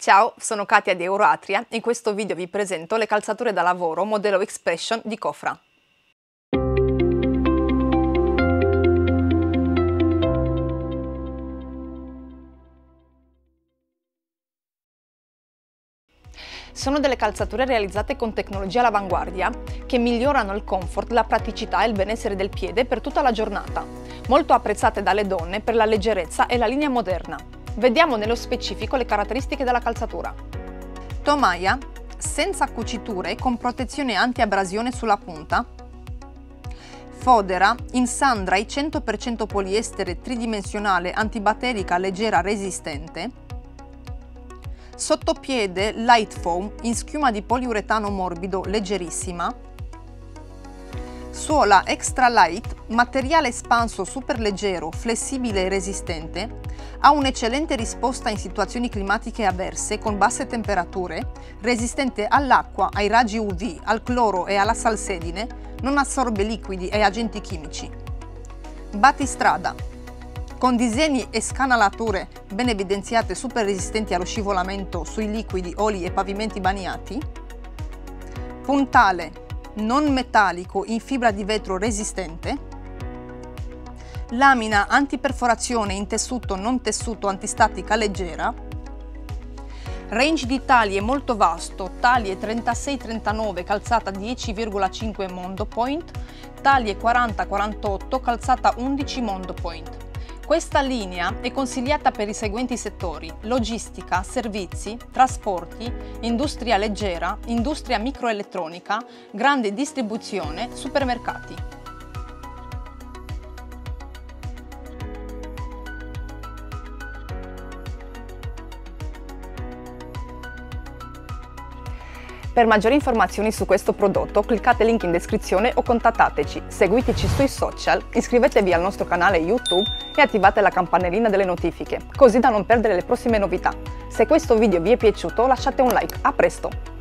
Ciao, sono Katia di Euroatria e in questo video vi presento le calzature da lavoro modello Expression di Cofra. Sono delle calzature realizzate con tecnologia all'avanguardia che migliorano il comfort, la praticità e il benessere del piede per tutta la giornata, molto apprezzate dalle donne per la leggerezza e la linea moderna. Vediamo nello specifico le caratteristiche della calzatura. Tomaia senza cuciture con protezione anti-abrasione sulla punta. Fodera in Sandrai 100% poliestere tridimensionale antibatterica leggera resistente. Sottopiede Light Foam in schiuma di poliuretano morbido leggerissima Suola Extra Light, materiale espanso super leggero, flessibile e resistente, ha un'eccellente risposta in situazioni climatiche avverse con basse temperature, resistente all'acqua, ai raggi UV, al cloro e alla salsedine, non assorbe liquidi e agenti chimici. Battistrada con disegni e scanalature ben evidenziate super resistenti allo scivolamento sui liquidi, oli e pavimenti bagnati. Puntale non metallico in fibra di vetro resistente, lamina antiperforazione in tessuto non tessuto antistatica leggera, range di taglie molto vasto, taglie 36-39 calzata 10,5 mondo point, taglie 40-48 calzata 11 mondo point. Questa linea è consigliata per i seguenti settori, logistica, servizi, trasporti, industria leggera, industria microelettronica, grande distribuzione, supermercati. Per maggiori informazioni su questo prodotto cliccate il link in descrizione o contattateci, seguiteci sui social, iscrivetevi al nostro canale YouTube e attivate la campanellina delle notifiche, così da non perdere le prossime novità. Se questo video vi è piaciuto lasciate un like, a presto!